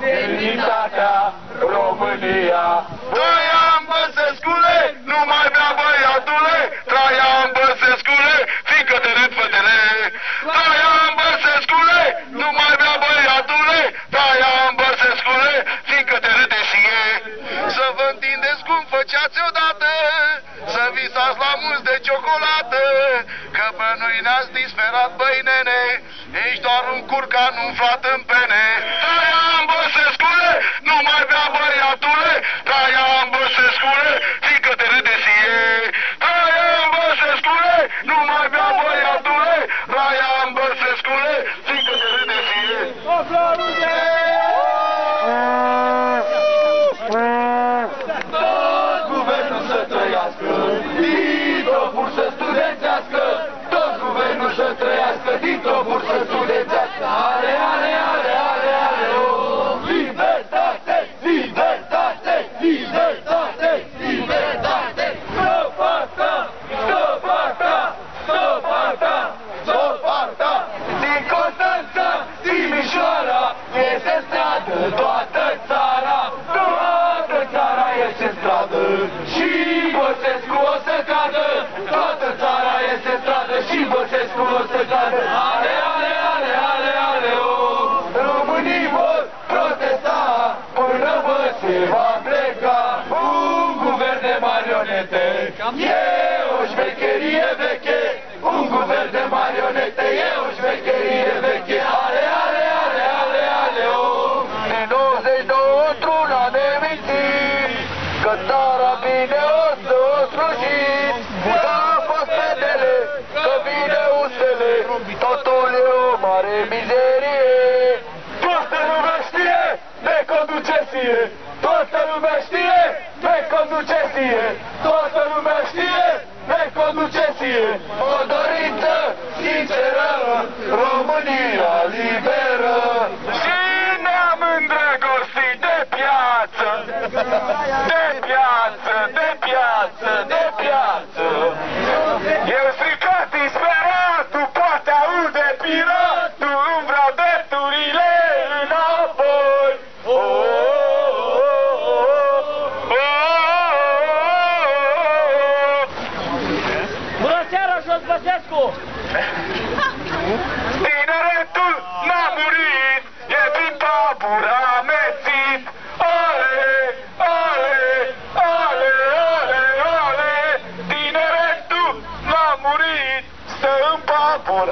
dignitatea, România. Noi am Băsescule, nu mai bea băiatule, Traia am Băsescule, fică de râd fătele. Traia am Băsescule, nu mai bea băiatule, Traia am Băsescule, fică de râde și e. Să vă întindeți cum făceați odată, să visați la mulți de ciocolată, că pe noi ne-ați disperat, băi nene, ești doar un curcan umflat în pene. Băsescule, fică te râde sie. Traian Băsescule, nu mai bea băiatule, Traian Băsescule, fică te râde sie. Tot guvernul să trăiască, dintr-o bursă studențească. Tot guvernul să trăiască, dintr-o bursă studențească. Timișoara, este stradă toată țara, toată țara este stradă și Băsescu o să cadă, toată țara este stradă și Băsescu o să cadă. Ale, ale, ale, ale, ale, o! Românii vor protesta până Băse va pleca un guvern de marionete. E totul e o mare mizerie. Toată lumea știe, ne conduce ție, toată lumea știe, ne conduce ție, toată lumea știe, ne conduce ție. O dorință sinceră, România liberă. Și ne-am îndrăgostit de piață, de piață, seara, Jos Băsescu! Tineretul n-a murit, e din tabura amețit. Ale, ale, ale, ale, ale, tineretul n-a murit, stă în papur